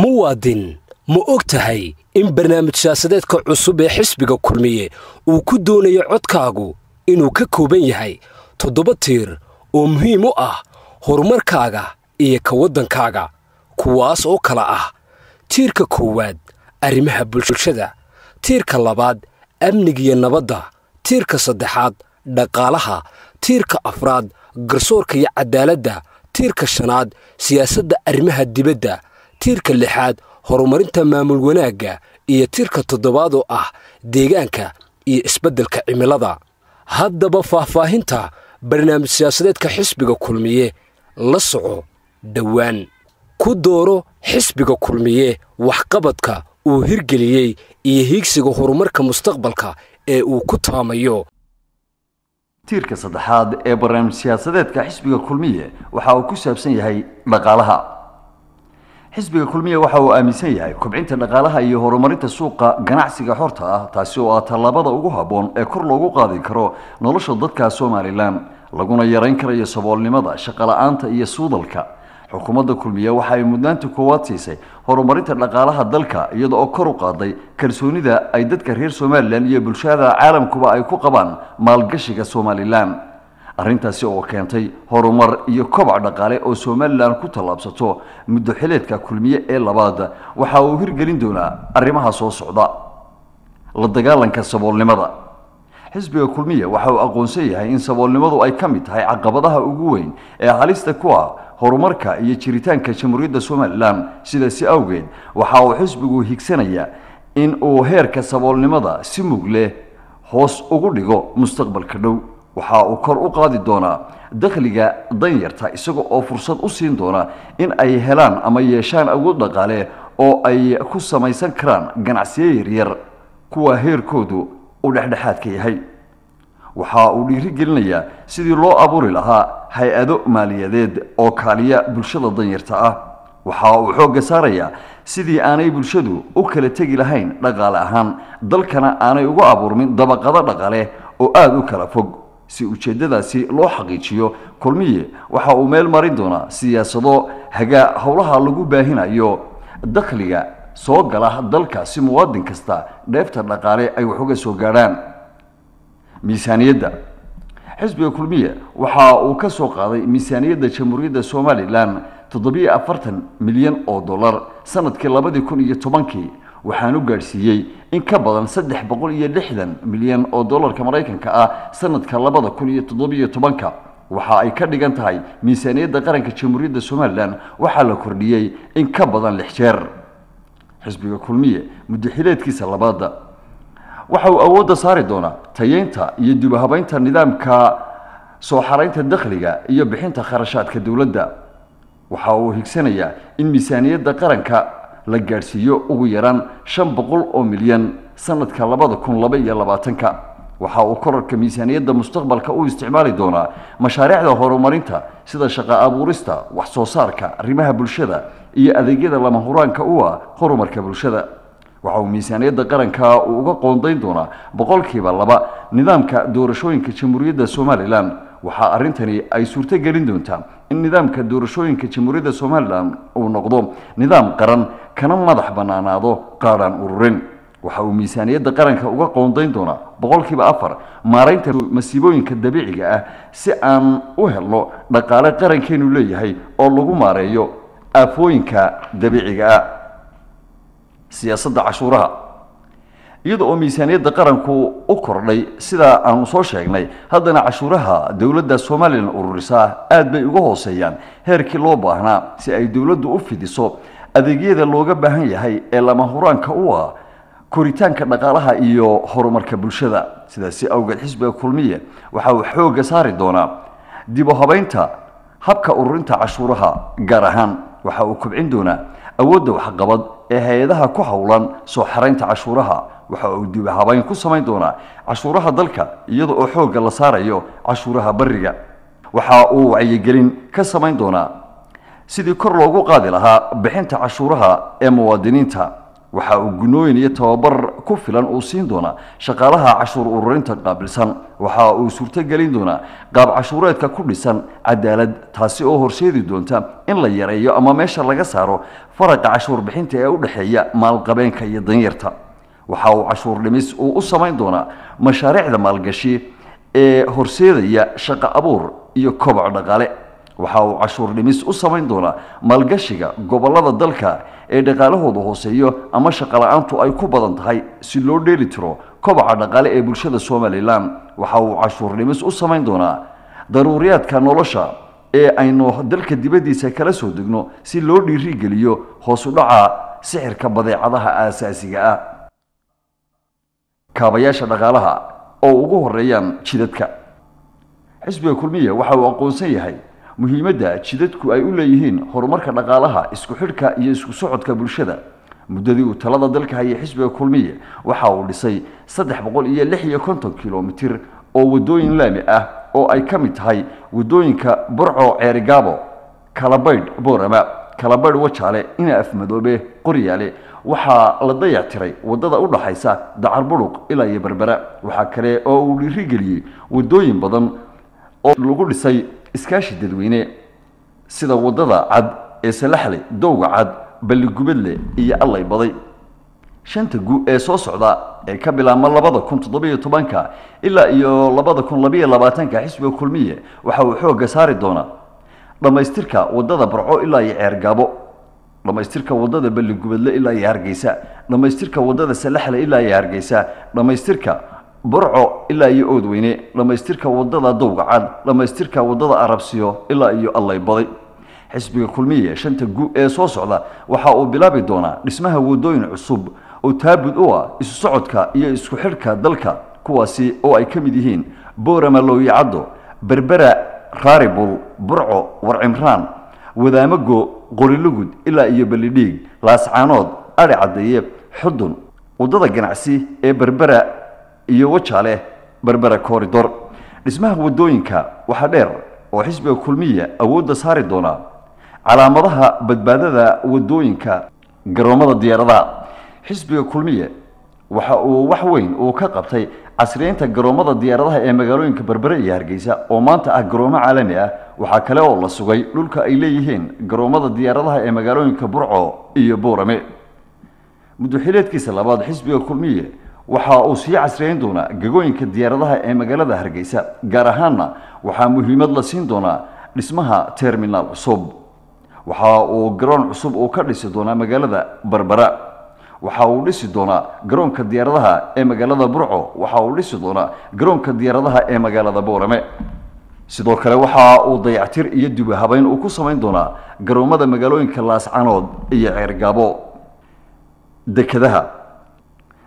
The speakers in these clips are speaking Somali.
muwaadin ma og tahay in barnaamij siyaasadeedka cusub ee xisbiga kulmiye uu ku doonayo codkaagu inuu ka kooban yahay toddoba tiir oo muhiim u ah horumarkaaga iyo ka waddankaaga kuwaas oo kala ah tiirka koowaad arrimaha bulshada tiirka labaad amnigiyo nabadda tiirka saddexaad dhaqaalaha tiirka afraad garsoorka iyo cadaaladda tiirka shanaad siyaasadda arrimaha dibadda tiirka lixaad horumarinta maamul wanaagga iyo tiirka toddobaad oo ah deegaanka iyo isbeddelka cimilada. Haddaba faahfaahinta barnaamij siyaasadeedka xisbiga kulmiye la soco dhowaan. Ku dooro xisbiga kulmiye waxqabadka uu hirgeliyey iyo hiigsiga horumarka mustaqbalka ee uu ku taamayo. Tiirka saddexaad ee barnaamij siyaasadeedka xisbiga kulmiye waxa uu ku saabsan yahay dhaqaalaha xisbiga kulmiye waxa uu aaminsan yahay kobcinta dhaqaalaha iyo horumarinta suuqa ganacsiga xorta ah taasi oo ah tallaabada ugu habboon ee kor loogu qaadi karo nolosha dadka somalilan laguna yarayn karayo saboolnimada shaqola'aanta iyo suudalka. Xukuumadda kulmiye waxa ay mudnaanta koowaad siisay horumarinta dhaqaalaha dalka iyada oo kor u qaaday kalsoonida ay dadka reer somalilan iyo bulshada caalamkuba ay ku qabaan maalgashiga somalilan arrintaasi oo keentay horumar iyo kobac dhaqaale oo somalilan ku tallaabsato muddo xileedka kulmiye ee labaad waxa uu hirgelin doonaa arrimaha soo socda. La dagaalanka saboolnimada. Xisbiga kulmiye waxa uu aqoonsan yahay in saboolnimadu ay ka mid tahay caqabadaha ugu weyn ee halista ku ah horumarka iyo jiritaanka jamhuuriyadda somalilan. Sidaasi awgeed waxa uu xisbigu higsanayaa in uu heerka saboolnimada si mug leh hoos ugu dhigo mustaqbalka dhow waxa uu kor u qaadi doonaa dakhliga danyarta isaga oo fursad u siin doona in ay helaan ama yeeshaan awood dhaqaale oo ay ku samaysan karaan ganacsiyo yaryar kuwa heerkoodu uu dhexdhexaadka yahay. Waxa uu dhiirigelinayaa sidii loo abuuri lahaa hay'ado maaliyadeed oo kaaliya bulshada danyarta ah. Waxa uu xoogga saarayaa sidii aanay bulshadu u kala tegi lahayn dhaqaale ahaan dalkana aanay uga abuurmin dabaqado dhaqaale oo aada u kala fog si ujeeddadaasi loo xaqiijiyo kulmiye waxa uu meel marin doonaa siyaasado hagaa howlaha lagu baahinayo. Dakhliga soo gala dalka si muwaadin kasta dheefta dhaqaale ay wax uga soo gaadhaan miisaaniyadda. Xisbiga kulmiye waxa uu ka soo qaaday miisaaniyadda jamhuuriyadda somalilan toddobiyo afartan milyan oo dollar sannadkii labadii kun iyo tobankii waxaanu gaadhsiiyey in ka badan saddex boqol iyo lixdan milyan oo dollarka maraykanka ah sanadka labada kun iyo toddobiyo tobanka. Waxa ay ka dhigan tahay miisaaniyadda qaranka jamhuuriyadda somalilan. Waxaa la kordhiyey in ka badan lix jeer. Xisbiga kulmiye muddaxileedkiisa labaada waxa uu awoodda saari doonaa tayeynta iyo dubahabeynta nidaamka soo xaraynta dakhliga iyo bixinta kharashaadka dowladda. Waxa uu higsanayaa in miisaaniyadda qaranka la gaadhsiiyo ugu yaraan shan boqol oo milyan sanadka labada kun laba iyo labaatanka. Waxa uu korarka miisaaniyadda mustaqbalka u isticmaali doonaa mashaariicda horumarinta sida shaqo abuurista wax soo saarka arrimaha bulshada iyo adeegyada lama huraanka u ah horumarka bulshada. Waxa uu miisaaniyadda qaranka uu uga qoondayn doonaa boqolkiiba laba nidaamka doorashooyinka jamhuuriyadda somalilan waxaa arrintani ay suurto gelin doontaa in nidaamka doorashooyinka jamhuuriyadda somalilan uu noqdo nidaam qaran kana madax bannaanaado qaadhaan ururin. Waxa uu miisaaniyadda qaranka uga qoondayn doonaa boqolkiiba afar maaraynta masiibooyinka dabiiciga ah si aan u helno dhaqaale qarankeenu leeyahay oo lagu maareeyo aafooyinka dabiiciga ah. Siyaasadda cashuuraha iyada oo miisaaniyadda qaranku u kordhay sidaa aanu soo sheegnay. Haddana cashuuraha dowladda somalilan ururisaa aad bay uga hooseeyaan heerkii loo baahnaa si ay dowladdu u fidiso adeegyada looga baahan yahay ee lama huraanka u ah koritaanka dhaqaalaha iyo horumarka bulshada. Sidaasi awgeed xisbiga kulmiye waxa uu xoogga saari doonaa dib u habeynta habka ururinta cashuuraha gaar ahaan waxa uu kobcin doonaa awoodda waxqabad ee hay'adaha ku howlan soo xaraynta cashuuraha. Waxa uu dib habayn ku samayn doonaa cashuuraha dalka iyada oo xoogga la saarayo cashuuraha bariga. Waxa uu wacyigelin ka samayn doonaa. Sidii kor loogu qaadi lahaa bixinta cashuuraha ee muwaadiniinta waxa uu gunooyin iyo tababar ku filan uu siin doonaa. Shaqaalaha cashuur ururinta qaabilsan waxa uu suurtogelin doonaa. Qaab cashuureedka ku dhisan cadaalad taasi oo horseedi doonta in la yareeyo ama meesha laga saaro faraqa cashuur bixinta ee u dhexeeya maalqabeenka iyo danyarta. Waxa uu cashuur dhimis uu u samayn doonaa mashaariicda maalgashi ee horseedaya shaqo abuur iyo koboc dhaqaale waxa uu cashuur dhimis u samayn doonaa maalgashiga gobollada dalka ee dhaqaalahooda hooseeyo ama shaqala-aantu ay ku badan tahay si loo dheeli tiro koboca dhaqaale ee bulshada somalilan waxa uu cashuur dhimis u samayn doonaa daruuriyaadka nolosha ee aynu dalka dibaddiisa kala soo degno si loo dhiirigeliyo hoos u dhaca sixirka badeecadaha aasaasiga ah. Kaabayaasha dhaqaalaha oo ugu horeeyaan jidadka. Xisbiga kulmiya waxa uu aqoonsan yahay muhiimadda jidadku ay u leeyihiin horumarka dhaqaalaha isku xidhka iyo isku socodka bulshada. Muddadii uu talada dalka hayay xisbiga kulmiye waxa uu dhisay saddex boqol iyo lix iyo konton kilomitir oo waddooyin laami ah oo ay ka mid tahay waddooyinka burco ceerigaabo kalabaydh boorama kalabaydh wajaale ina afmadoobe qoryaale. Waxaa la dayactiray waddada u dhaxaysa dacar buruq ilaa iyo berbera waxaa kale oo uu dhiirigeliyey waddooyin badan oo lagu dhisay iskaashi dadweyne sida waddada cad ee salaxle dowga cad balligubadle iyo allay baday. Shanta gu ee soo socda ee ka bilaabma labada kun toddobiyo tobanka ilaa iyo labada kun labiyo labaatanka xisbiga kulmiye waxa uu xoogga saari doonaa dhammaystirka waddada barco ilaa iyo ceergaabo dhammaystirka waddada balligubadle ilaa iyo hargeysa dhammaystirka waddada salaxle ilaa iyo hargeysa dhammaystirka burco ilaa iyo oodweyne dhammaystirka waddada dowga cad dhammaystirka waddada arabsiyo ilaa iyo allay baday xisbiga kulmiye shanta gu ee soo socda waxa uu bilaabi doonaa dhismaha waddooyin cusub oo taabud u ah isu socodka iyo isku xidhka dalka kuwaasi oo ay ka mid yihiin boorama looyacaddo berbera raaribul burco warcimraan wadaamago qorilugud ilaa iyo ballidhiig laascaanood adhi caddeeye xudun waddada ganacsi ee berbera iyo wajaale berbera corridor dhismaha waddooyinka waxaa dheer oo xisbiga kulmiya awoodda saari doonaa calaamadaha badbaadada waddooyinka garoomada diyaaradaha xisbiga kulmiye waxa uu wax weyn uu ka qabtay casriyeynta garoomada diyaaradaha ee magaalooyinka berbere iyo hargeysa oo maanta ah garoomo caalami ah. Waxaa kale oo la sugay dhulka ay leeyihiin garoomada diyaaradaha ee magaalooyinka burco iyo boorame muddoxileedkiisa labaad xisbiga kulmiye waxa uu sii casriyeyn doonaa gegooyinka diyaaradaha ee magaalada hargeysa. Gaar ahaanna waxaa muhiimad la siin doonaa dhismaha terminaal cusub. Waxa uu garoon cusub uu ka dhisi doonaa magaalada berbera waxa uu dhisi doonaa garoonka diyaaradaha ee magaalada burco. Waxa uu dhisi doonaa garoonka diyaaradaha ee magaalada boorame. Sidoo kale waxa uu dayactir iyo dib u habeyn uu ku samayn doonaa garoomada magaalooyinka laascanood iyo ceergaabo dekedaha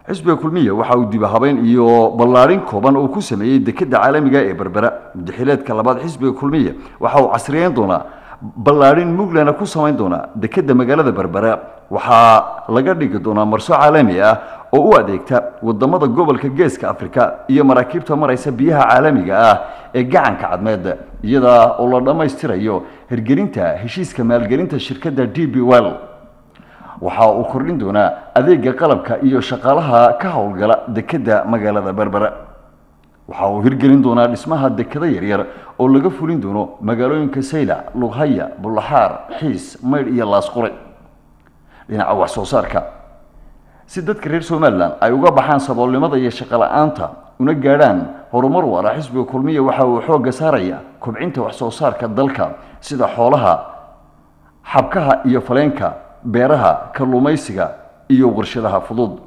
xisbiga kulmiya waxa uu dib habeyn iyo ballaadhin kooban uu ku sameeyey dekeda caalamiga ee berbera. Muddaxileedka labaad xisbiga kulmiya waxa uu casriyeyn doonaa ballaadhin muglana ku samayn doonaa dekeda magaalada berbera. Waxaa laga dhigi doonaa marso caalami ah oo u adeegta waddamada gobolka geeska afrika iyo maraakiibta maraysa biyaha caalamiga ah ee gacanka cadmeed iyada oo la dhammaystirayo hirgelinta heshiiska maalgelinta shirkadda d b well waxa uu kordhin doonaa adeega qalabka iyo shaqaalaha ka howlgala dekeda magaalada berbera waxa uu hirgelin doonaa dhismaha dekado yaryar oo laga fulin doono magaalooyinka sayla lughaya bulaxaar xiis maydh iyo laasqure dhinaca wax soo saarka si dadka reer somalilan ay uga baxaan saboolnimada iyo shaqola-aanta una gaadhaan horumar waara xisbiga kulmiya waxa uu xoogga saaraya kobcinta wax soo saarka dalka sida xoolaha xabkaha iyo faleenka beeraha kalluumaysiga iyo warshadaha fudud.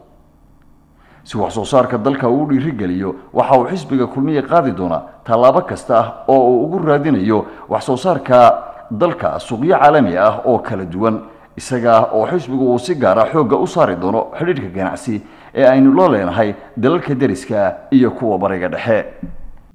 Si wax soo saarka dalka uu dhiirigeliyo waxa uu xisbiga kulmiya qaadi doonaa tallaabo kasta ah oo uu ugu raadinayo wax soo saarka dalka suuqyo caalami ah oo kala duwan. Isaga oo xisbigu uu si gaara xoogga u saari doono xidhiidhka ganacsi ee aynu loo leenahay dalalka deriska iyo kuwa bariga dhexe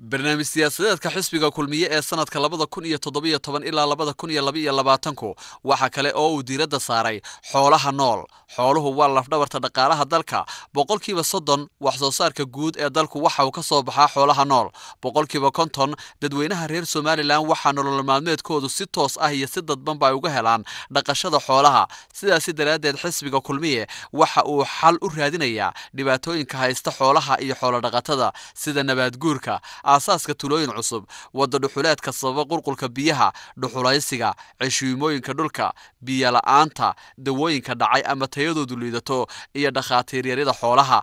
barnaamij siyaasadeedka xisbiga kulmiye ee sanadka labada kun iyo toddobiyo toban ilaa labada kun iyo labaiyo labaatanku waxa kale oo uu diiradda saaray xoolaha nool. Xooluhu waa lafdhabarta dhaqaalaha dalka. Boqolkiiba soddon wax soo saarka guud ee dalku waxa uu ka soo baxaa xoolaha nool. Boqolkiiba konton dadweynaha reer somalilan waxaa nolol maalmeedkoodu si toos ah iyo si dadbanba ay uga helaan dhaqashada xoolaha. Sidaasi daraaddeed xisbiga kulmiye waxa uu xal u raadinayaa dhibaatooyinka haysta xoolaha iyo xoolodhaqatada sida nabaadguurka aasaaska tulooyin cusub wadda dhuxuleedka sababa qulqulka biyaha dhuxulaysiga ceshiimooyinka dhulka biyola'aanta dawooyinka dhacay ama tayadoodu liidato iyo dhakhaatiiryarida xoolaha.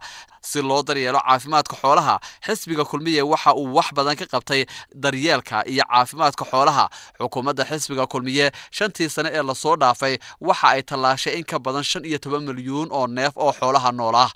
Si loo daryeelo caafimaadka xoolaha xisbiga kulmiye waxa uu wax badan ka qabtay daryeelka iyo caafimaadka xoolaha. Xukuumadda xisbiga kulmiye shantii sane ee la soo dhaafay waxa ay tallaashay in ka badan shan iyo toban milyuun oo neef oo xoolaha nool ah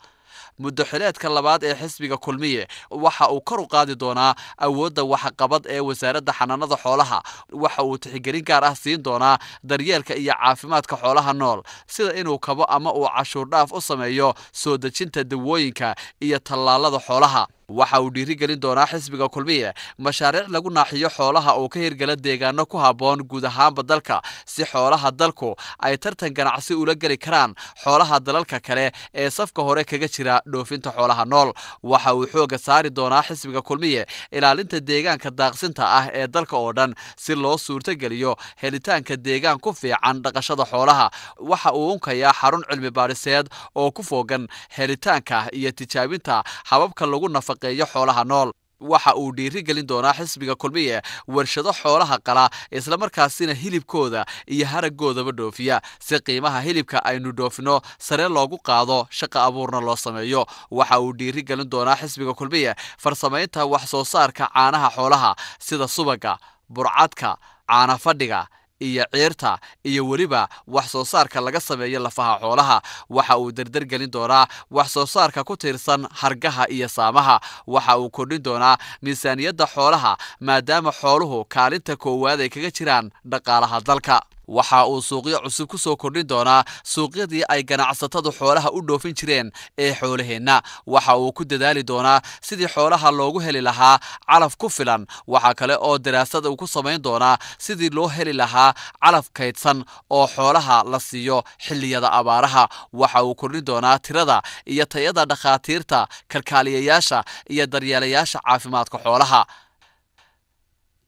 muddo xileedka labaad ee xisbiga kulmiye. Waxa uu kor u qaadi doonaa awoodda waxqabad ee wasaaradda xanaanada xoolaha. Waxa uu tixgelin gaar ah siin doonaa daryeelka iyo caafimaadka xoolaha nool. Sida inuu kabo ama uu cashuur dhaaf u sameeyo soo dejinta dawooyinka iyo tallaalada xoolaha waxa uu dhiirigelin doonaa xisbiga kulmiye mashaariic lagu naaxiyo xoolaha oo ka hirgala deegaano ku habboon guud ahaanba dalka. Si xoolaha dalku ay tartan ganacsi ula geli karaan xoolaha dalalka kale ee safka hore kaga jira dhoofinta xoolaha nool. Waxa uu xoogga saari doonaa xisbiga kulmiye ilaalinta deegaanka daaqsinta ah ee dalka oo dhan si loo suurtogeliyo helitaanka deegaan ku fiican dhaqashada xoolaha. Waxa uu unkayaa xarun cilmi baadhiseed oo ku foogan helitaanka iyo tijaabinta hababka lagu nafaqeeyo xoolaha nool. Waxa uu dhiiri gelin doonaa xisbiga kulmiye warshado xoolaha qala islamarkaasina hilibkooda iyo haragoodaba dhoofiya. Si qiimaha hilibka aynu dhoofino sare loogu qaado shaqa abuurna loo sameeyo. Waxa uu dhiiri gelin doonaa xisbiga kulmiye farsamaynta wax soo saarka caanaha xoolaha sida subaga burcadka caana fadhiga iyo ciirta iyo weliba wax soo saarka laga sameeyo lafaha xoolaha. Waxa uu dardar gelin doonaa wax soo saarka ku tiirsan hargaha iyo saamaha. Waxa uu kordhin doonaa miisaaniyadda xoolaha maadaama xooluhu kaalinta koowaad ay kaga jiraan dhaqaalaha dalka waxa uu suuqyo cusub ku soo kordhin doonaa suuqyadii ay ganacsatadu xoolaha u dhoofin jireen ee xoolaheenna. Waxa uu ku dadaali doonaa sidii xoolaha loogu heli lahaa calaf ku filan. Waxa kale oo daraasad uu ku samayn doonaa sidii loo heli lahaa calaf kaydsan oo xoolaha la siiyo xilliyada abaaraha. Waxa uu kordhin doonaa tirada iyo tayada dhakhaatiirta kalkaaliyayaasha iyo daryeelayaasha caafimaadka xoolaha.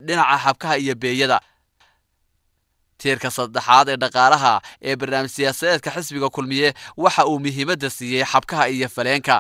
Dhinaca xabkaha iyo beeyada tiirka saddexaad ee dhaqaalaha ee barnaamij siyaasadeedka xisbiga kulmiye waxa uu muhiimadda siiyey xabkaha iyo faleenka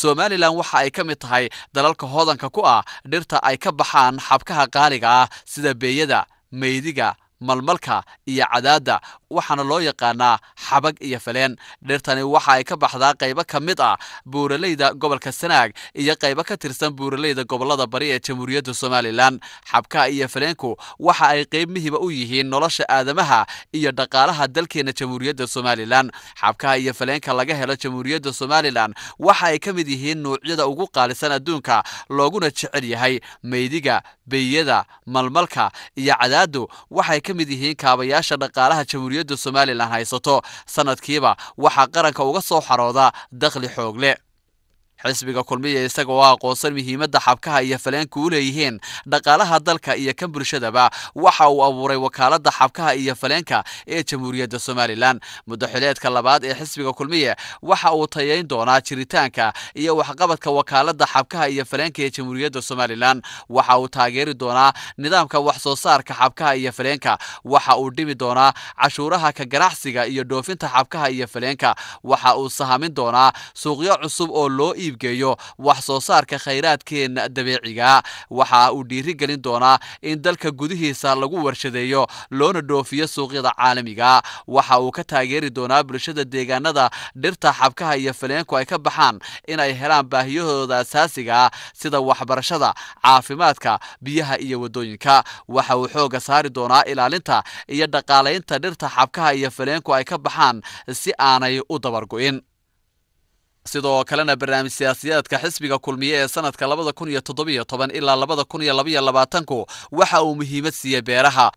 somalilan waxa ay ka mid tahay dalalka hodanka ku ah dhirta ay ka baxaan xabkaha qaaliga ah sida beeyada meydiga malmalka iyo cadaadda waxaana loo yaqaanaa xabag iyo faleen. Dhirtani waxa ay ka baxdaa qaybo ka mid ah buuraleyda gobolka sanaag iyo qaybo ka tirsan buuraleyda gobollada bari ee jamhuuriyadda somalilan xabkaha iyo faleenku waxa ay qayb muhiba u yihiin nolosha aadamaha iyo dhaqaalaha dalkeena jamhuuriyadda somalilan xabkaha iyo faleenka laga helo jamhuuriyadda somalilan waxa ay ka mid yihiin nuucyada ugu qaalisan adduunka looguna jecel yahay meydiga beeyada malmalka iyo cadaadu. Waxay ka mid yihiin kaabayaasha dhaqaalaha jamhuuriyadda somalilan haysato sanadkiiba waxaa qaranka uga soo xarooda dakhli xoog leh xisbiga kulmiya isaga oo aqoonsan muhiimadda xabkaha iyo faleenka u leeyihiin dhaqaalaha dalka iyo kan bulshadaba waxa uu abuuray wakaaladda xabkaha iyo faleenka ee jamhuuriyadda somalilan. Muddo xileedka labaad ee xisbiga kulmiye waxa uu tayayn doonaa jiritaanka iyo waxqabadka wakaaladda xabkaha iyo faleenka ee jamhuuriyadda somalilan. Waxa uu taageeri doonaa nidaamka wax soo saarka xabkaha iyo faleenka waxa uu dhimi doonaa cashuuraha ka ganacsiga iyo dhoofinta xabkaha iyo faleenka waxa uu sahamin doonaa suuqyo cusub oo loo iibgeeyo wax soo saarka khayraadkeena dabeeciga waxa uu dhiiri gelin doonaa in dalka gudihiisa lagu warshadeeyo loona dhoofiyo suuqyada caalamiga. Waxa uu ka taageeri doonaa bulshada deegaanada dhirta xabkaha iyo faleenku ay ka baxaan in ay helaan baahiyahooda asaasiga sida waxbarashada caafimaadka biyaha iyo waddooyinka waxa uu xooga saari doonaa ilaalinta iyo dhaqaalaynta dhirta xabkaha iyo faleenku ay ka baxaan si aanay u dabargo'in sidoo kalena barnaamij siyaasiyaedka xisbiga kulmiye ee sanadka labada kun iyo toddobiyo toban ilaa labada kun iyo labaiyo labaatanku waxa uu muhiimad siiyey beeraha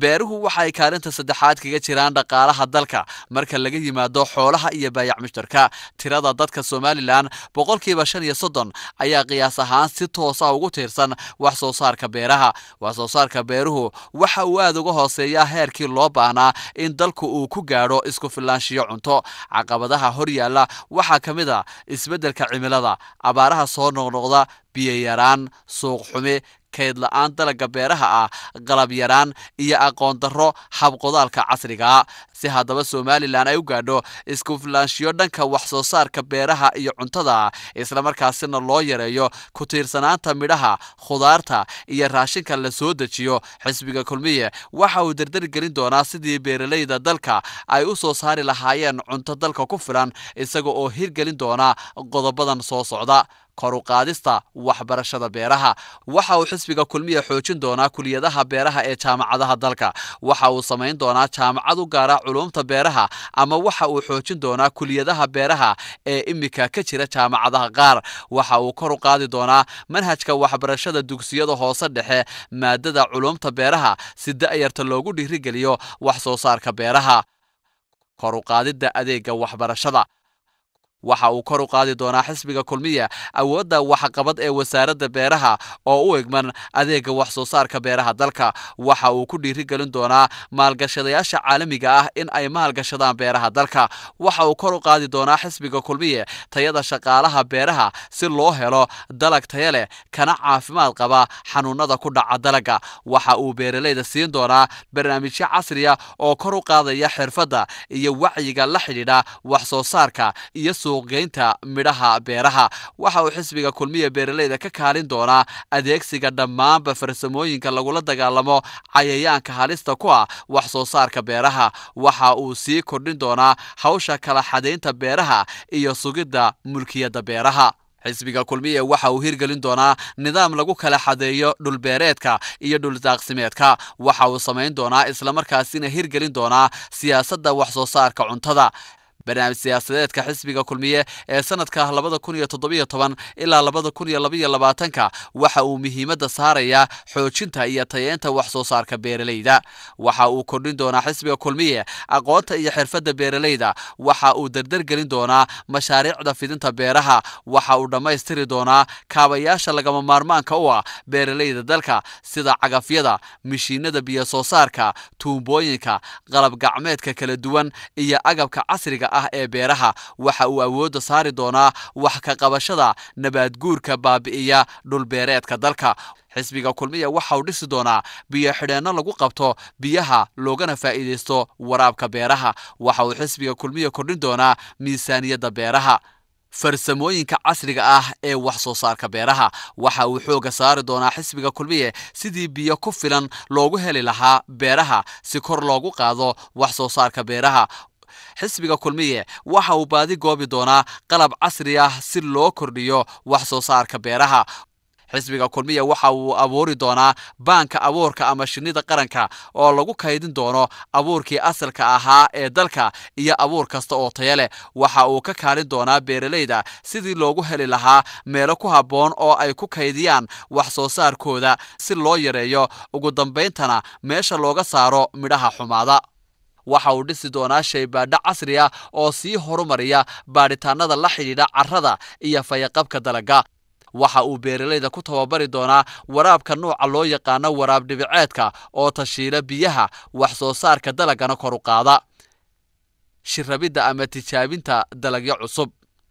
beeruhu waxay kaalinta saddexaad kaga jiraan dhaqaalaha dalka. Marka laga yimaado xoolaha iyo baayac mushtarka tirada dadka somalilan boqolkiiba shan iyo soddon ayaa qiyaas ahaan si toosa ugu tiirsan wax soo saarka beeraha. Wax soo saarka beeruhu waxa uu aad uga hooseeyaa heerkii loo baahnaa in dalku uu ku gaadho isku filaanshiyo cunto. Caqabadaha hor yaalla waxaa ka mid a isbeddelka cimilada abaaraha soo noqnoqda biyoyaraan suuq xumi kayd la'aan dalagga beeraha ah qalab yaraan iyo aqoon darro habqodaalka casrigaa si haddaba somalilan ay u gaadho isku filaanshiyo dhanka wax soo saarka beeraha iyo cuntada islamarkaasina loo yareeyo ku tiirsanaanta midhaha khudaarta iyo raashinka la soo dejiyo. Xisbiga kulmiye waxa uu dardar gelin doonaa sidii beeralayda dalka ay u soo saari lahaayeen cunto dalka ku filan isaga oo hirgelin doona qodobadan soo socda. Koruqaadista waxbarashada beeraha. Waxa uu xisbiga kulmiya xoojin doonaa kuliyadaha beeraha ee jaamacadaha dalka. Waxa uu samayn doonaa jaamacad u gaara culumta beeraha ama waxa uu xoojin doonaa kuliyadaha beeraha ee imika ka jira jaamacadaha qaar waxa uu kor u qaadi doonaa manhajka waxbarashada dugsiyada hoose dhexe maadada culumta beeraha si da'yarta loogu dhiirigeliyo wax soo saarka beeraha koruqaadida adeega waxbarashada waxa uu kor u qaadi doonaa xisbiga kulmiya awoodda waxqabad ee wasaaradda beeraha oo u egman adeega wax soo saarka beeraha dalka. Waxa uu ku dhiirigelin doonaa maalgashadayaasha caalamiga ah in ay maalgashadaan beeraha dalka. Waxa uu kor u qaadi doonaa xisbiga kulmiye tayada shaqaalaha beeraha si loo helo dalag taya leh kana caafimaad qaba xanuunada ku dhaca dalagga. Waxa uu beeralayda siin doonaa barnaamijyo casriya oo kor u qaadaya xirfadda iyo wacyiga la xidhiidha wax soo saarka iyo suuqgeynta midhaha beeraha. Waxa uu xisbiga kulmiya beeralayda ka kaalin doonaa adeegsiga dhammaanba farsamooyinka lagula dagaalamo cayayaanka halista ku ah wax soo saarka beeraha. Waxa uu sii kordhin doonaa hawsha kala xadaynta beeraha iyo sugidda mulkiyadda beeraha. Xisbiga kulmiye waxa uu hirgelin doonaa nidaam lagu kala xadeeyo dhulbeereedka iyo dhuldaaqsimeedka waxa uu samayn doonaa islamarkaasina hirgelin doonaa siyaasadda wax soo saarka cuntada barnaamij siyaasadeedka xisbiga kulmiye ee sanadka labada kun iyo toddobiyo toban ilaa labada kun iyo labaiyo labaatanka waxa uu muhiimadda saarayaa xoojinta iyo tayeenta wax soo saarka beeralayda waxa uu kordhin doonaa xisbiga kulmiye aqoonta iyo xirfadda beeralayda waxa uu dardar gelin doonaa mashaariicda fidinta beeraha. Waxa uu dhammaystiri doonaa kaabayaasha lagama maarmaanka u ah beeralayda dalka sida cagafyada mishiinada biyo soo saarka tuumbooyinka qalab gacmeedka kala duwan iyo agabka casriga ah ee beeraha. Waxa uu awoodda saari doonaa wax ka qabashada nabaadguurka baabi'iya dhulbeereedka dalka. Xisbiga kulmiya waxa uu dhisi doonaa biyo xidheenno lagu qabto biyaha loogana faa'iidaysto waraabka beeraha. Waxa uu xisbiga kulmiya kordhin doonaa miisaaniyadda beeraha farsamooyinka casriga ah ee wax soo saarka beeraha. Waxa uu xoogga saari doonaa xisbiga kulmiye sidii biyo ku filan loogu heli lahaa beeraha si kor loogu qaado wax soo saarka beeraha xisbiga kulmiye. Waxa uu baadi goobi doonaa qalab casri ah si loo kordhiyo wax soo saarka beeraha. Xisbiga kulmiya waxa uu abuuri doonaa baanka abuurka ama shinnida qaranka oo lagu kaydin doono abuurkii asalka ahaa ee dalka iyo abuur kasta oo taya leh. Waxa uu ka kaalin doonaa beeralayda sidii loogu heli lahaa meelo ku habboon oo ay ku kaydiyaan wax soo saarkooda si loo yareeyo. Ugu dambayntana meesha looga saaro midhaha xumaada waxa uu dhisi doonaa shaybaadho casri ah oo sii horumariya baadhitaanada la xidhiidha carrada iyo fayaqabka dalagga. Waxa uu beeralayda ku tababari doonaa waraabka nuuca loo yaqaano waraab dhibiceedka oo tashiila biyaha wax soo saarka dalaggana kor u qaada. Shirabidda ama tijaabinta dalagyo cusub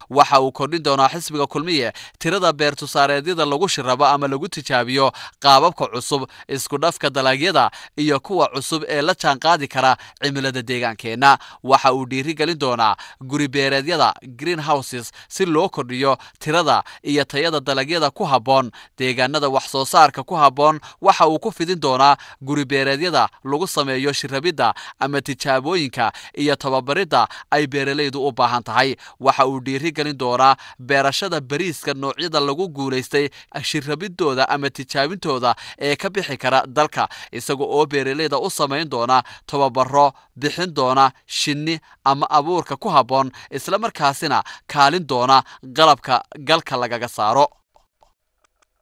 waxa uu kordhin doonaa xisbiga kulmiye tirada beertusaareedyada lagu shirabo ama lagu tijaabiyo qaababka cusub isku dhafka dalagyada iyo kuwa cusub ee la jaanqaadi kara cimilada deegaankeenna. Waxa uu dhiirigelin doonaa guri beereedyada green houses si loo kordhiyo tirada iyo tayada dalagyada ku habboon deegaanada wax soo saarka ku habboon. Waxa uu ku fidin doonaa guri beereedyada lagu sameeyo shirabidda ama tijaabooyinka iyo tababaridda ay beeralaydu u baahan tahay. Waxa uu dhiiri gelin doonaa beerashada bariiska noocyada lagu guulaystay shirabidooda ama tijaabintooda ee ka bixi kara dalka isaga oo beeralayda u samayn doona tababaro bixin doona shinni ama abuurka ku habboon islamarkaasina kaalin doona qalabka galka lagaga saaro.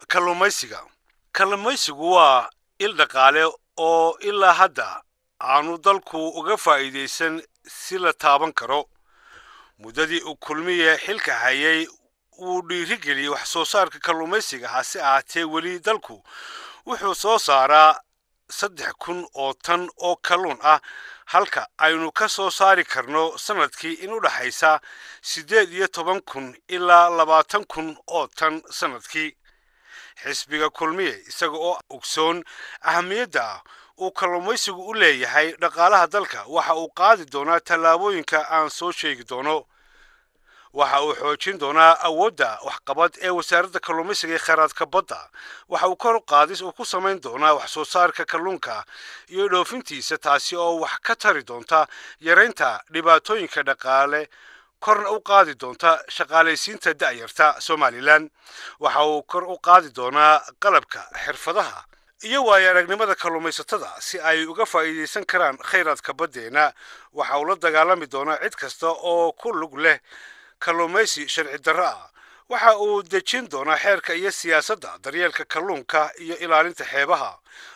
Kalluumaysiga kalluumaysigu waa il dhaqaale oo ilaa hadda aanu dalku uga faa'iidaysan si la taaban karo muddadii uu kulmiye xilka hayay wuu dhiirigeliyey wax soo saarka kalluumaysiga hase ahaatee weli dalku wuxuu soo saaraa saddex kun oo tan oo kalluun ah. Halka aynu ka soo saari karno sannadkii in u dhexaysa siddeed iyo toban kun ilaa labaatan kun oo tan sannadkii xisbiga kulmiye isaga oo ogsoon ahamiyadda uu kalluumaysigu u leeyahay dhaqaalaha dalka waxa uu qaadi doonaa tallaabooyinka aan soo sheegi doono waxa uu xoojin doonaa awoodda waxqabad ee wasaaradda kalluumaysiga ee kheyraadka badda. Waxa uu kor qaadis uu ku samayn doonaa wax soo saarka kalluunka iyo dhoofintiisa taasi oo wax ka tari doonta yaraynta dhibaatooyinka dhaqaale korna u qaadi doonta shaqaalaysiinta da'yarta somalilan. Waxa uu kor u qaadi doonaa qalabka xirfadaha iyo waayo aragnimada kalluumaysatada si ay uga faa'iidaysan karaan khayraadka baddeena. Waxa uu la dagaalami doonaa cid kasta oo ku lug leh kalluumaysi sharci darro ah. Waxa uu dejin doonaa xeerka iyo siyaasadda daryeelka kalluunka iyo ilaalinta xeebaha.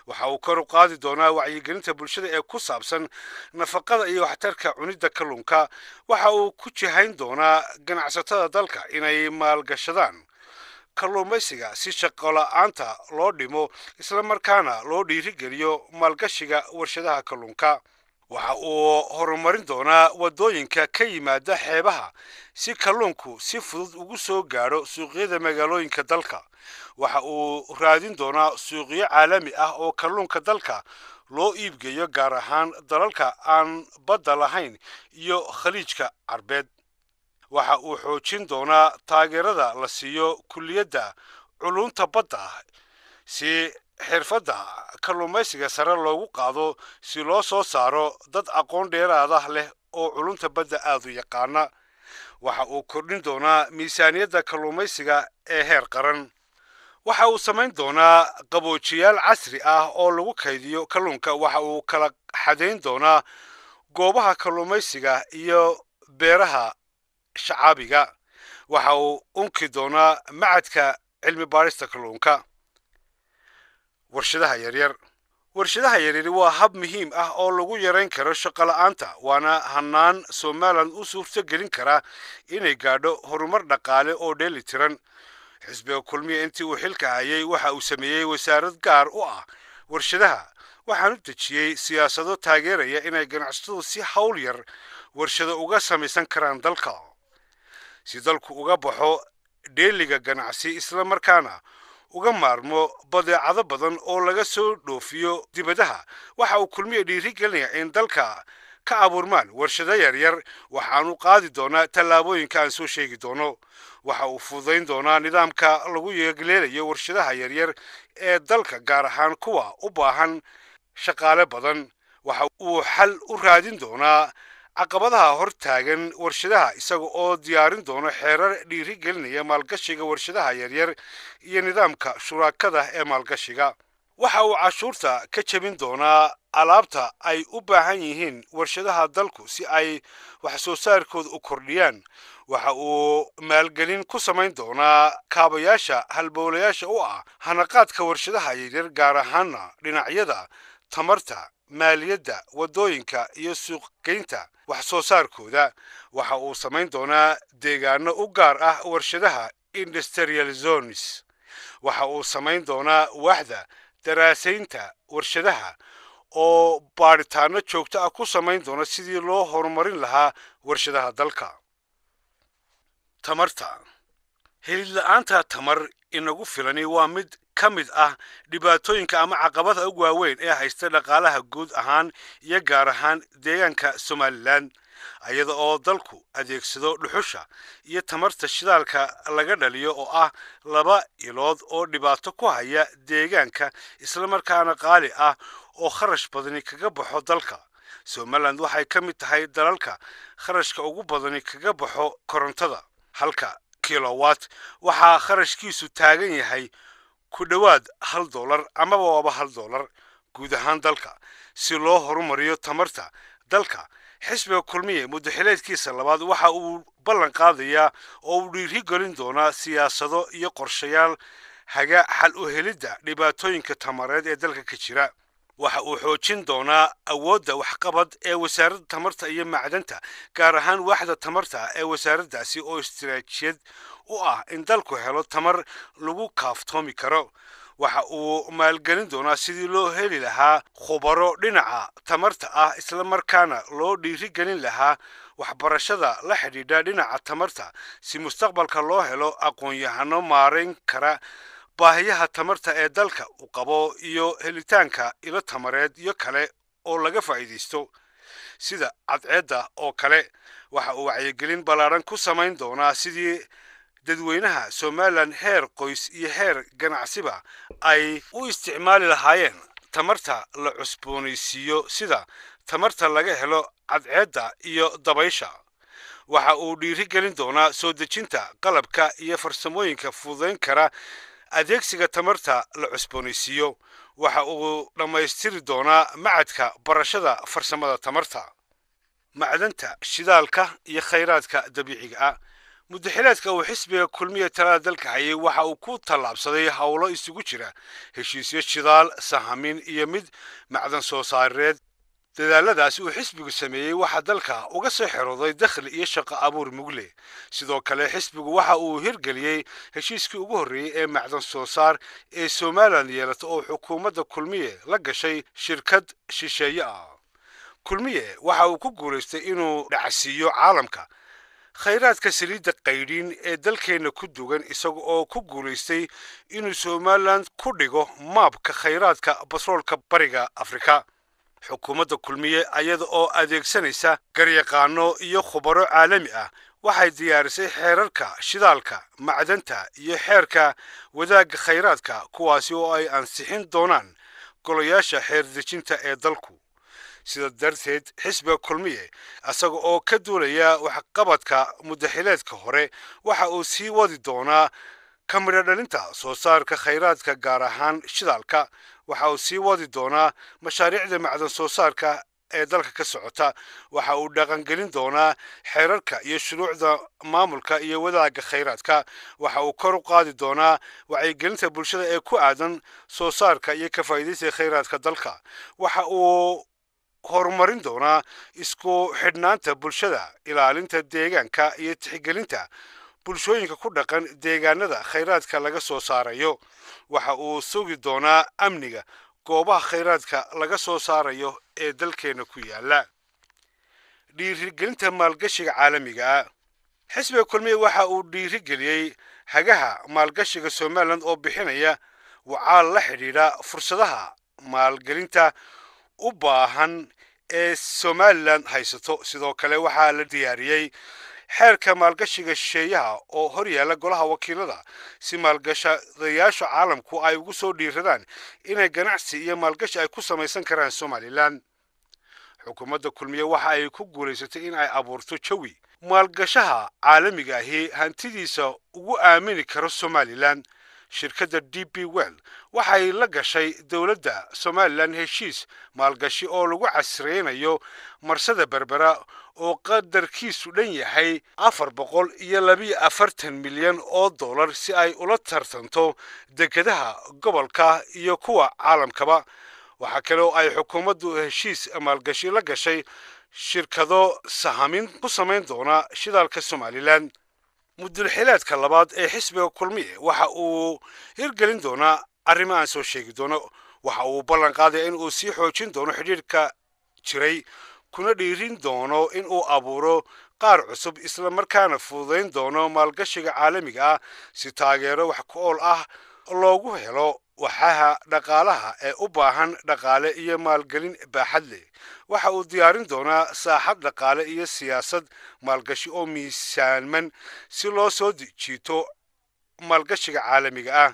Waxa uu kor u qaadi doonaa wacyigelinta bulshada ee ku saabsan nafaqada iyo waxtarka cunidda kalluunka. Waxa uu ku jihayn doonaa ganacsatada dalka inay maalgashadaan kalluumaysiga si shaqo la'aanta loo dhimo islamarkaana loo dhiirigeliyo maalgashiga warshadaha kalluunka waxa uu horumarin doonaa waddooyinka ka yimaada xeebaha si kalluunku si fudud ugu soo gaadho suuqyada magaalooyinka dalka. Waxa uu raadin doonaa suuqyo caalami ah oo kalluunka dalka loo iibgeeyo gaar ahaan dalalka aan badda lahayn iyo khaliijka carbeed. Waxa uu xoojin doonaa taageerada la siiyo kulliyadda culunta badda si xirfadda kalluumaysiga sare loogu qaado si loo soo saaro dad aqoon dheeraada leh oo culunta badda aada u yaqaana. Waxa uu kordhin doonaa miisaaniyadda kalluumaysiga ee heer qaran. Waxa uu samayn doonaa qaboojiyaal casri ah oo lagu kaydiyo kalluunka. Waxa uu kala xadayn doonaa goobaha kalluumaysiga iyo beeraha shacaabiga. Waxa uu unki doonaa macadka cilmi baadhista kalluunka warshadaha yaryar. Warshadaha yaryari waa hab muhiim ah oo lagu yarayn karo shaqola'aanta waana hannaan somalilan u suurto gelin kara inay gaadho horumar dhaqaale oo dheeli tiran. Xisbiga kulmiya intii uu xilka hayay waxa uu sameeyey wasaarad gaar u ah warshadaha. Waxaan u dejiyey siyaasado taageeraya inay ganacsatadu si hawl yar warshado uga samaysan karaan dalka. Si dalku uga baxo dheeliga ganacsi isla markaana uga maarmo badeecado badan oo laga soo dhoofiyo dibadaha. Waxa uu kulmiya dhiiri gelinaya in dalka ka abuurmaan warshado yaryar. Waxaanu qaadi doonaa tallaabooyinka aan soo sheegi doono. Waxa uu fududayn doonaa nidaamka lagu yeegleelayo warshadaha yaryar ee dalka gaar ahaan kuwa u baahan shaqaale badan. Waxa uu xal u raadin doonaa caqabadaha hor taagan warshadaha isaga oo diyaarin doono xeerar dhiiri gelinaya maalgashiga warshadaha yaryar iyo nidaamka shuraakada ee maalgashiga. Waxa uu cashuurta ka jebin doonaa alaabta ay u baahan yihiin warshadaha dalku si ay wax soo saarkooda u kordhiyaan. Waxa uu maalgelin ku samayn doonaa kaabayaasha halbowlayaasha u ah hanaqaadka warshadaha yaryar gaar ahaana dhinacyada tamarta maaliyadda waddooyinka iyo suuqgeynta wax soo saarkooda waxa uu samayn doonaa deegaano u gaar ah warshadaha industrial zones waxa uu samayn doonaa waaxda daraasaynta warshadaha oo baadhitaano joogto ah ku samayn doona sidii loo horumarin lahaa warshadaha dalka. Tamarta. Helidla-aanta tamar inagu filani waa mid ka mid ah dhibaatooyinka ama caqabada ugu waaweyn ee haysta dhaqaalaha guud ahaan iyo gaar ahaan deegaanka somalilan iyada oo dalku adeegsado dhuxusha iyo tamarta shidaalka laga dhaliyo oo ah laba ilood oo dhibaato ku haya deegaanka islamarkaana qaali ah oo kharash badani kaga baxo dalka. Somalilan waxay ka mid tahay dalalka kharashka ugu badani kaga baxo korontada. Halka kilowat waxaa kharashkiisu taagan yahay ku dhowaad hal dollar amaba waaba hal dollar guud ahaan dalka. Si loo horumariyo tamarta dalka xisbiga kulmiye muddaxileedkiisa labaad waxa uu ballan qaadayaa oo uu dhiiri gelin doonaa siyaasado iyo qorshayaal haga xal u helidda dhibaatooyinka tamareed ee dalka ka jira. Waxa uu xoojin doonaa awoodda waxqabad ee wasaaradda tamarta iyo macdanta gaar ahaan waaxda tamarta ee wasaaraddaasi oo istiraatiijiyad u ah in dalku helo tamar lagu kaaftoomi karo. Waxa uu maalgelin doonaa sidii loo heli lahaa khubaro dhinaca tamarta ah isla markaana loo dhiirigelin lahaa waxbarashada la xidhiidha dhinaca tamarta. Si mustaqbalka loo helo aqoon-yahano maarayn kara baahiyaha tamarta ee dalka u qabo iyo helitaanka ilo tamareed iyo kale oo laga faa'iidaysto. Sida cadceedda oo kale waxa uu wacyigelin ballaadhan ku samayn doonaa sidii dadweynaha somalilan heer qoys iyo heer ganacsiba ay u isticmaali lahaayeen tamarta la cusboonaysiiyo sida tamarta laga helo cadceedda iyo dabaysha. Waxa uu dhiirigelin doonaa soo dejinta qalabka iyo farsamooyinka fududayn kara adeegsiga tamarta la cusboonaysiiyo. Waxa uu dhammaystiri doonaa macadka barashada farsamada tamarta macdanta shidaalka iyo khayraadka dabiiciga ah muddaxileedka uu xisbiga kulmiya talada dalka hayay waxa uu ku tallaabsaday howlo isugu jira. Heshiisyo shidaal sahamin iyo mid macdan soo saareed. Dadaaladaasi uu xisbigu sameeyey waxaa dalka uga soo xerooday dakhli iyo shaqo abuur mugle. Sidoo kale xisbigu waxa uu hirgeliyey heshiiskii ugu horreeyey ee macdan soo saar ee somalilan yeelata oo xukuumadda kulmiye la gashay shirkad shisheeye ah. Kulmiye waxa uu ku guulaystay inuu dhacsiiyo caalamka khayraadka saliidda qaydhiin ee dalkeenna ku dugan isaga oo ku guulaystay inuu somalilan ku dhigo maabka khayraadka batroolka bariga afrika. Xukuumadda kulmiye ayada oo adeegsanaysa garyaqaano iyo khubaro caalami ah waxay diyaarisay xeerarka shidaalka macdanta iyo xeerka wadaagga khayraadka kuwaasi oo ay ansixin doonaan golayaasha xeerdejinta ee dalku sida darteed xisbiga kulmiye isaga oo ka duulaya waxqabadka muddaxileedka hore waxa uu sii wadi doonaa ka dhalinta soo saarka khayraadka gaar ahaan shidaalka. Waxa uu sii wadi doonaa mashaariicda macdan soo saarka ee dalka ka socota. Waxa uu dhaqangelin doonaa xeerarka iyo shuruucda maamulka iyo wadaagga khayraadka. Waxa uu kor u qaadi doonaa wacyigelinta bulshada ee ku aadan soo saarka iyo ka faa'iidaysiga khayraadka dalka. Waxa uu horumarin doonaa isku xidhnaanta bulshada ilaalinta deegaanka iyo tixgelinta bulshooyinka ku dhaqan deegaanada khayraadka laga soo saarayo. Waxa uu sugi doonaa amniga goobaha khayraadka laga soo saarayo ee dalkeenna ku yaalla dhiirigelinta maalgashiga caalamiga ah. Xisbiga kulmiye waxa uu dhiirigeliyey hagaha maalgashiga somalilan oo bixinaya wacaal la xidhiidha fursadaha maalgelinta u baahan ee somalilan haysato. Sidoo kale waxaa la diyaariyey xeerka maalgashiga shisheeyaha oo hor yaalla golaha wakiilada. Si maalgashadayaasha caalamku ay ugu soo dhiiradaan inay ganacsi iyo maalgashi ay ku samaysan karaan somalilan xukuumadda kulmiye waxa ay ku guulaysatay in ay abuurto jawi maalgashaha caalamiga ahi hantidiisa ugu aamini karo somalilan shirkadda d b well waxay la gashay dowladda somalilan heshiis maalgashi oo lagu casreynayo marsada berbera oo qadarkiisu dhan yahay afar boqol iyo labiyo afartan milyan oo dollar si ay ula tartanto dekedaha gobolka iyo kuwa caalamkaba. Waxaa kale oo ay xukuumaddu heshiis maalgashi la gashay shirkado sahamin ku samayn doona shidaalka somalilan mudulxilaadka labaad ee xisbiga kulmiye waxa uu hirgelin doonaa arrimo aan soo sheegi doono. Waxa uu ballan qaadaya in uu sii xoojin doono xidhiidhka jiray kuna dhiirin doono in uu abuuro qaar cusub isla markaana fududayn doono maalgashiga caalamiga ah. Si taageero wax ku ool ah loogu helo waxaha dhaqaalaha ee u baahan dhaqaale iyo maalgelin baaxad leh. Waxa uu diyaarin doonaa saaxad dhaqaale iyo siyaasad maalgashi oo miisaanman si loo soo jiito maalgashiga caalamiga ah.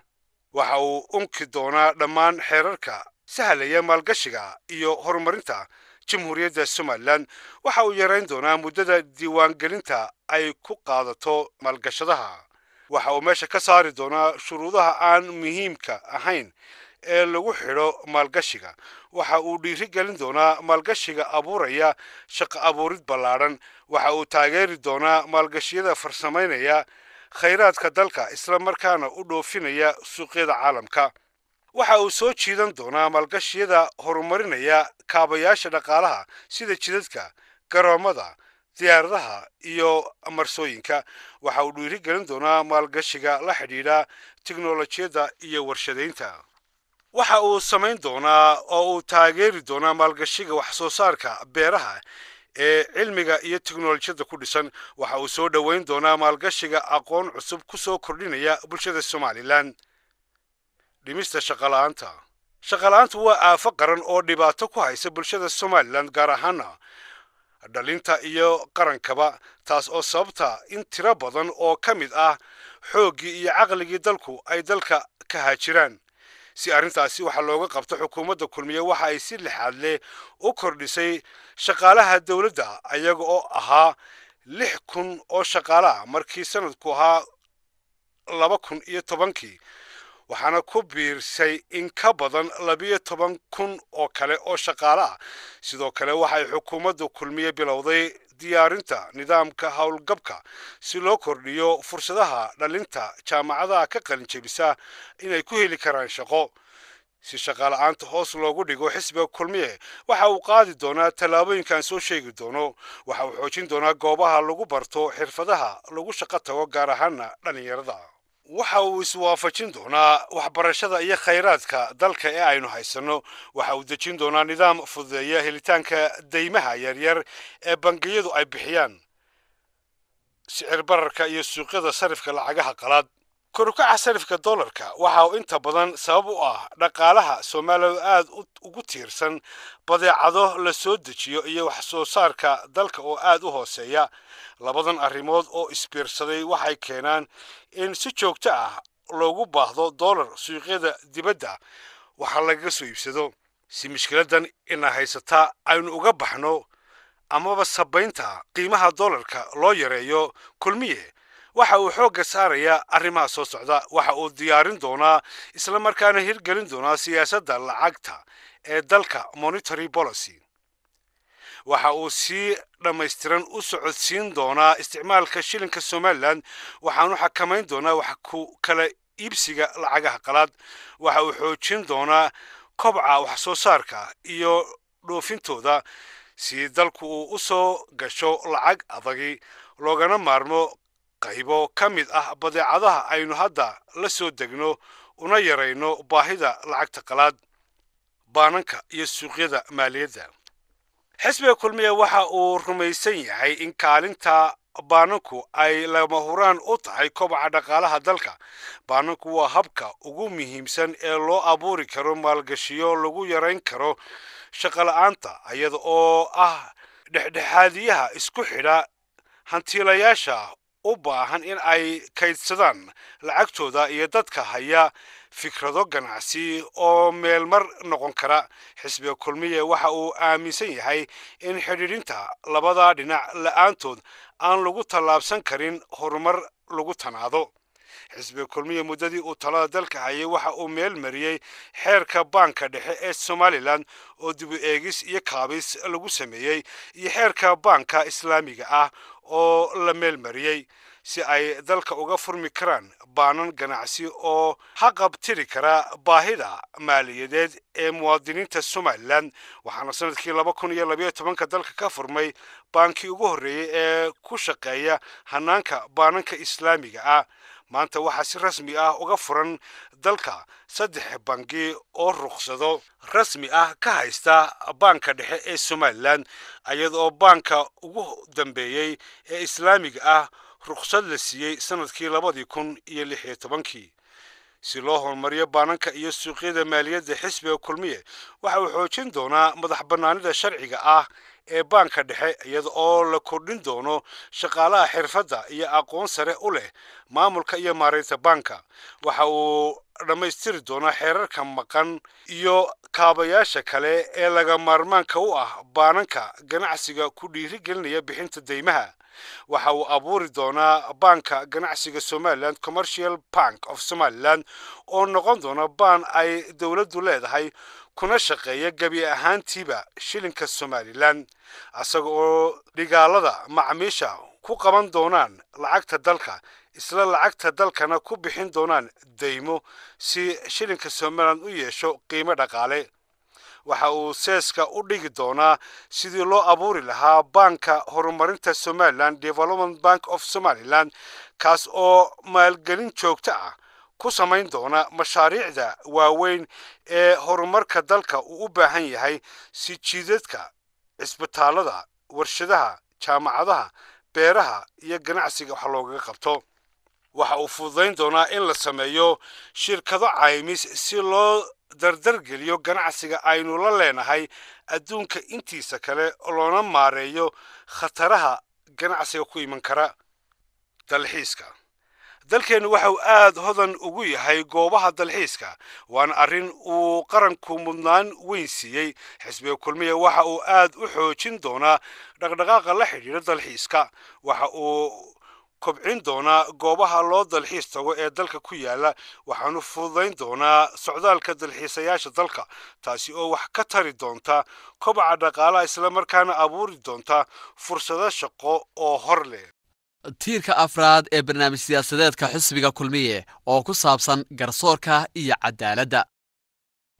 Waxa uu unki doonaa dhammaan xeerarka sahlaya maalgashiga iyo horumarinta jamhuuriyadda somalilan. Waxa uu yarayn doonaa muddada diiwaangelinta ay ku qaadato maalgashadaha waxa uu meesha ka saari doonaa shuruudaha aan muhiimka ahayn ee lagu xidho maalgashiga. Waxa uu dhiiri gelin doonaa maalgashiga abuuraya shaqo abuurid ballaadhan waxa uu taageeri doonaa maalgashiyada farsamaynaya khayraadka dalka isla markaana u dhoofinaya suuqyada caalamka. Waxa uu soo jiidan doonaa maalgashiyada horumarinaya kaabayaasha dhaqaalaha sida jidadka garoomada diyaaradaha iyo marsooyinka. Waxa uu dhiirigelin doonaa maalgashiga la xidhiidha tiknolojiyadda iyo warshadaynta. Waxa uu samayn doonaa oo uu taageeri doonaa maalgashiga wax soo saarka beeraha ee cilmiga iyo tiknolojiyadda ku dhisan. Waxa uu soo dhoweyn doonaa maalgashiga aqoon cusub ku soo kordhinaya bulshada somalilan. Dhimista shaqola'aanta shaqola'aantu waa aafo qaran oo dhibaato ku haysa bulshada somalilan gaar ahaana dhalinta iyo qarankaba taas oo sababta in tiro badan oo ka mid ah xooggii iyo caqligii dalku ay dalka ka haajiraan. Si arrintaasi waxaa looga qabto xukuumadda kulmiye waxa ay si lixaad leh u kordhisay shaqaalaha dowladda ayaga oo ahaa lix kun oo shaqaale ah markii sanadku ahaa laba kun iyo tobankii waxaana ku biirsay in ka badan labiyo toban kun oo kale oo shaqaale ah sidoo kale waxay xukuumadda kulmiye bilowday diyaarinta nidaamka howlgabka si loo kordhiyo fursadaha dhalinta jaamacadaha ka qalin jebisa inay ku heli karaan shaqo. Si shaqala-aanta hoos loogu dhigo xisbiga kulmiye waxa uu qaadi doonaa tallaabooyinkan soo sheegi doono. Waxa uu xoojin doonaa goobaha lagu barto xirfadaha lagu shaqo tago gaar ahaana dhallinyarada waxa uu iswaafajin doonaa waxbarashada iyo khayraadka dalka ee aynu haysanno. Waxa uu dejin doonaa nidaam fududeeya helitaanka deymaha yaryar ee bangiyadu ay bixiyaan. Sicir bararka iyo suuqyada sarifka lacagaha qalaad korukaca sarifka dollarka waxa uu inta badan sabab u ah dhaqaalaha soomaaliya aada ugu tiirsan badeecado la soo dejiyo iyo wax soo saarka dalka oo aada u hooseeya. Labadan arrimood oo isbiirsaday waxay keenaan in si joogto ah loogu baahdo dollar suuqyada dibadda. Waxaa lagaga soo iibsado si mushkiladan ina haysataa aynu uga baxno. Amaba sabaynta qiimaha dollarka loo yareeyo kulmiye waxa uu xoogga saarayaa arrimaha soo socda waxa uu diyaarin doonaa isla markaana hirgelin doonaa siyaasadda lacagta ee dalka monitary policy. Waxa uu si dhammaystiran u socodsiin doonaa isticmaalka shilinka somalilan waxaanu xakamayn doonaa wax ku kala iibsiga lacagaha qalaad. Waxa uu xoojin doonaa kobca wax soo saarka iyo dhoofintooda si dalku uu u soo gasho lacag adagi loogana maarmo qaybo ka mid ah badeecadaha aynu hadda la soo degno una yarayno baahida lacagta qalaad baananka iyo suuqyada maaliyadda xisbiga kulmiya waxa uu rumaysan yahay in kaalinta baananku ay lama huraan u tahay kobaca dhaqaalaha dalka. Baananku waa habka ugu muhiimsan ee loo abuuri karo maalgashiyo lagu yarayn karo shaqola'aanta iyada oo ah dhexdhexaadiyaha isku xidha hantiilayaasha u baahan in ay kaydsadaan lacagtooda iyo dadka haya fikrado ganacsi oo meelmar noqon kara. Xisbiga kulmiye waxa uu aaminsan yahay in xidhiidhinta labada dhinac la'aantood aan lagu tallaabsan karin horumar lagu tanaado. Xisbiga kulmiye muddadii uu talada dalka hayay waxa uu meel mariyey xeerka baanka dhexe ee somalilan oo dibu eegis iyo kaabis lagu sameeyey iyo xeerka baanka islaamiga ah oo la meel mariyey si ay dalka uga furmi karaan baanan ganacsi oo haqabtiri kara baahida maaliyadeed ee muwaadiniinta somalilan waxaana sannadkii laba kun iyo labayo tobanka dalka ka furmay baankii ugu horreeyey ee ku shaqeeya hanaanka baananka islaamiga ah maanta waxaa si rasmi ah uga furan dalka. Saddex bangi oo ruqsado rasmi ah ka haysta baanka dhexe ee somalilan iyada oo baanka ugu dambeeyey ee islaamiga ah ruqsad la siiyey sannadkii labadii kun iyo lix iyo tobankii. Si loo horumariyo baananka iyo suuqyada maaliyadda xisbiga kulmiye waxa uu xoojin doonaa madax bannaanida sharciga ah ee baanka dhexe iyada oo la kordhin doono shaqaalaha xirfadda iyo aqoon sare u leh maamulka iyo maaraynta baanka. Waxa uu dhammaystiri doonaa xeerarka maqan iyo kaabayaasha kale ee laga maarmaanka u ah baananka ganacsiga ku dhiirigelinaya bixinta deymaha. Waxa uu abuuri doonaa baanka ganacsiga somalilan commercial bank of somalilan oo noqon doona baan ay dowladdu leedahay kuna shaqeeya gebi ahaantiiba shilinka somalilan isaga oo dhigaalada macmiisha ku qaban doonaan lacagta dalka isla lacagta dalkana ku bixin doonaan daymo si shilinka somalilan u yeesho qiimo dhaqaale. Waxa uu seeska u dhigi doonaa sidii loo abuuri lahaa baanka horumarinta somalilan development bank of somalilan kaas oo maalgelin joogto ah ku samayn doona mashaariicda waaweyn ee horumarka dalka uu u baahan yahay si jiidadka cisbitaalada warshadaha jaamacadaha beeraha iyo ganacsiga wax loogaga qabto. Waxa uu fududayn doonaa in la sameeyo shirkado caymis si loo dardargeliyo ganacsiga aynu la leenahay adduunka intiisa kale loona maareeyo khataraha ganacsiga ku iman kara dalxiiska dalkeennu waxa aad hodan ugu yahay goobaha dalxiiska. Waana arrin uu qaranku mudnaan weyn siiyey. Xisbiga kulmiya waxa uu aad u xoojin doonaa dhaqdhaqaaqa la xidhiidha dalxiiska. Waxa uu kobcin doonaa goobaha loo dalxiis tago ee dalka ku yaalla waxaanu fududayn doonaa socdaalka dalxiisayaasha dalka taasi oo wax ka tari doonta kobaca dhaqaalaha islamarkaana abuuri doonta fursado shaqo oo hor leh tiirka afraad ee barnaamij siyaasadeedka xisbiga kulmiye oo ku saabsan garsoorka iyo cadaaladda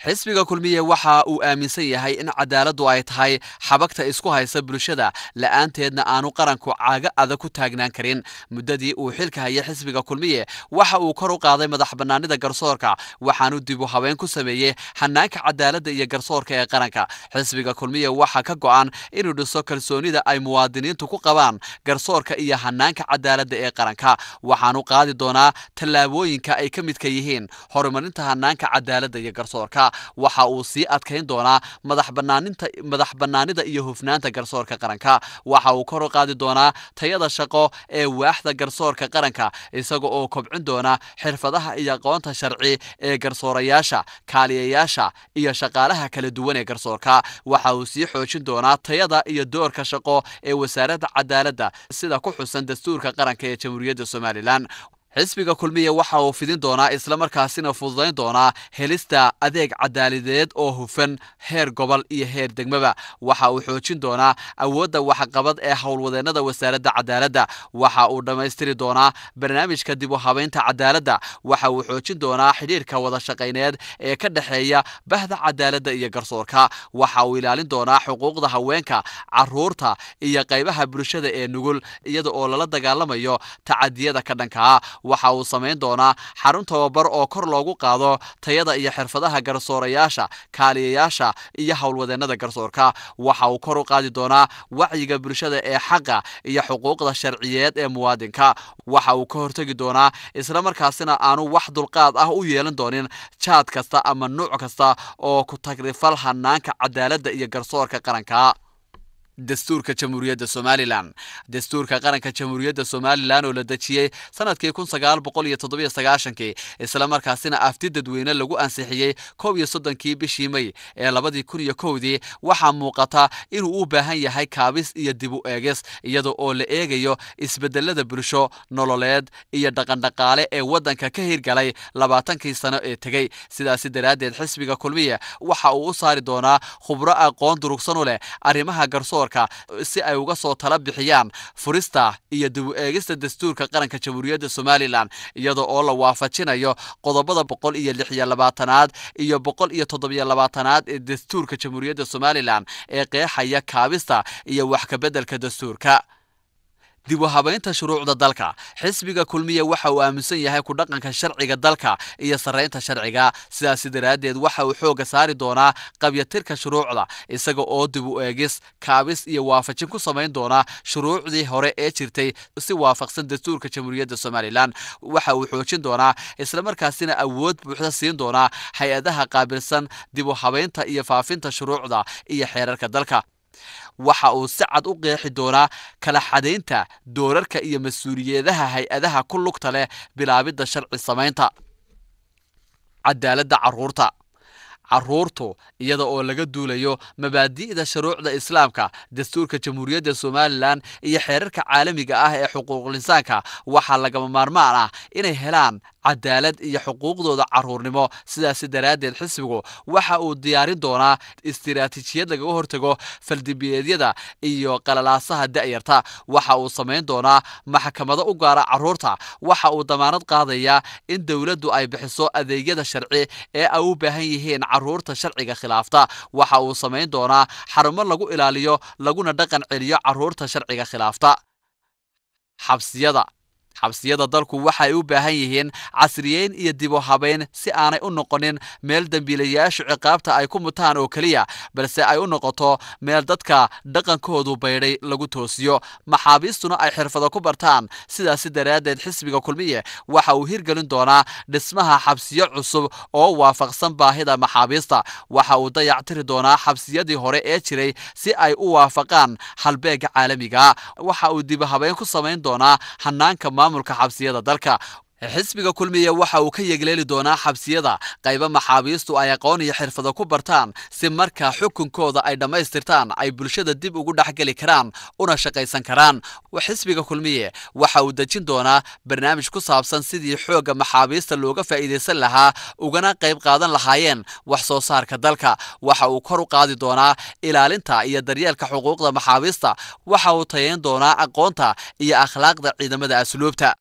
xisbiga kulmiye waxa uu aaminsan yahay in cadaaladdu ay tahay xabagta isku haysa bulshada. La'aanteedna aanu qaranku caaga adag ku taagnaan karin. Muddadii uu xilka hayay xisbiga kulmiye waxa uu kor u qaaday madax bannaanida garsoorka. Waxaanu dib u habeyn ku sameeyey hanaanka cadaaladda iyo garsoorka ee qaranka. Xisbiga kulmiye waxaa ka go'an inuu dhiso kalsoonida ay muwaadiniintu ku qabaan garsoorka iyo hanaanka cadaaladda ee qaranka. Waxaanu qaadi doonaa tallaabooyinka ay ka midka yihiin horumarinta hanaanka cadaaladda iyo garsoorka waxa uu sii adkayn doonaa madax bannaanida iyo hufnaanta garsoorka qaranka. Waxa uu kor u qaadi doonaa tayada shaqo ee waaxda garsoorka qaranka isaga oo kobcin doona xirfadaha iyo aqoonta sharci ee garsoorayaasha kaaliyayaasha iyo shaqaalaha kala duwan ee garsoorka. Waxa uu sii xoojin doonaa tayada iyo doorka shaqo ee wasaaradda cadaaladda sida ku xusan dastuurka qaranka ee jamhuuriyadda somalilan xisbiga kulmiye waxa uu fidin doonaa islamarkaasina fududayn doonaa helista adeeg cadaaladeed oo hufan heer gobol iyo heer degmaba. Waxa uu xoojin doonaa awoodda waxqabad ee howlwadeennada wasaaradda cadaaladda. Waxa uu dhammaystiri doonaa barnaamijka dib u habaynta cadaaladda. Waxa uu xoojin doonaa xidhiirka wada shaqayneed ee ka dhexeeya bahda cadaaladda iyo garsoorka. Waxa uu ilaalin doonaa xuquuqda haweenka carruurta iyo qaybaha bulshada ee nugul iyada oo lala dagaalamayo tacadiyada ka dhankaa waxa uu samayn doonaa xarun tababar oo kor loogu qaado tayada iyo xirfadaha garsoorayaasha kaaliyayaasha iyo howlwadeennada garsoorka. Waxa uu kor u qaadi doonaa wacyiga bulshada ee xaqa iyo xuquuqda sharciyeed ee muwaadinka. Waxa uu ka hortegi doonaa islamarkaasina aanu wax dulqaad ah u yeelan doonin jaad kasta ama nuuc kasta oo ku tagrifal hanaanka cadaaladda iyo garsoorka qaranka dastuurka jamhuuriyadda somalilan. Dastuurka qaranka jamhuuriyadda somalilan oo la dejiyey sannadkii kun sagaal boqol iyo toddobiyo sagaashankii islamarkaasina afti dadweyne lagu ansixiyey kow iyo soddonkii bishii may ee labadii kun iyo kowdii waxaa muuqata inuu u baahan yahay kaabis iyo dib u eegis iyada oo la eegayo isbedelada bulsho nololeed iyo dhaqandhaqaale ee waddanka ka hirgalay labaatankii sano ee tegey sidaasi daraaddeed xisbiga kulmiye waxa uu u saari doonaa khubro aqoon durugsan u leh arrimaha garsoor si ay uga soo tala bixiyaan furista iyo dib eegista dastuurka qaranka jamhuuriyadda somalilan iyada oo la waafajinayo qodobada boqol iyo lix iyo labaatanaad iyo boqol iyo toddobiyo labaatanaad ee dastuurka jamhuuriyadda somalilan ee qeexaya kaabista iyo wax kabeddelka dastuurka dib u habaynta shuruucda dalka. Xisbiga kulmiye waxa uu aaminsan yahay ku dhaqanka sharciga dalka iyo sarraynta sharciga. Sidaasi daraaddeed waxa uu xoogga saari doonaa qabyatirka shuruucda isaga oo dib u eegis kaabis iyo waafajin ku samayn doona shuruucdii hore ee jirtay si waafaqsan dastuurka jamhuuriyadda somalilan. Waxa uu xoojin doonaa islamarkaasina awood buuxda siin doonaa hay'adaha qaabilsan dib u habaynta iyo faafinta shuruucda iyo xeerarka dalka waxa uu si cad u qeexi doonaa kala xadaynta doorarka iyo mas'uuliyadaha hay'adaha ku lugta leh bilaabidda sharci samaynta. Cadaaladda carruurta carruurtu iyada oo laga duulayo mabaadi'da shuruucda islaamka dastuurka jamhuuriyadda somalilan iyo xeerarka caalamiga ah ee xuquuqul insaanka waxaa lagama maarmaan ah inay helaan cadaalad iyo xuquuqdooda carruurnimo sidaasi daraaddeed xisbigu waxa uu diyaarin doonaa istiraatiijiyad lagaga hortago faldibiyeedyada iyo qalalaasaha da'yarta. Waxa uu samayn doonaa maxkamado u gaara carruurta waxa uu damaanad qaadayaa in dowladdu ay bixiso adeegyada sharci ee ay u baahan yihiin carruurta sharciga khilaafta. Waxa uu samayn doonaa xarumo lagu ilaaliyo laguna dhaqan celiyo carruurta sharciga khilaafta. Xabsiyada xabsiyada dalku waxay u baahan yihiin casriyeyn iyo dib u habayn si aanay u noqonin meel dembiilayaashu ciqaabta ay ku mutaan oo keliya balse ay u noqoto meel dadka dhaqankoodu baydhay lagu toosiyo. Maxaabiistuna ay xirfado ku bartaan sidaasi daraaddeed xisbiga kulmiye waxa uu hirgelin doonaa dhismaha xabsiyo cusub oo waafaqsan baahida maxaabiista. Waxa uu dayactiri doonaa xabsiyadii hore ee jiray si ay u waafaqaan halbeega caalamiga. Waxa uu dib habayn ku samayn doonaa hanaanka maamulka xabsiyada dalka xisbiga kulmiye waxa uu ka yegleeli doonaa xabsiyada. Qaybo maxaabiistu ay aqoon iyo xirfado ku bartaan si markaa xukunkooda ay dhammaystirtaan ay bulshada dib ugu dhexgeli karaan una shaqaysan karaan. Xisbiga kulmiye waxa uu dejin doonaa barnaamij ku saabsan sidii xoogga maxaabiista looga faa'iidaysan lahaa ugana qayb qaadan lahaayeen wax soo saarka dalka. Waxa uu kor u qaadi doonaa ilaalinta iyo daryeelka xuquuqda maxaabiista waxa uu tayayn doonaa aqoonta iyo akhlaaqda ciidamada asluubta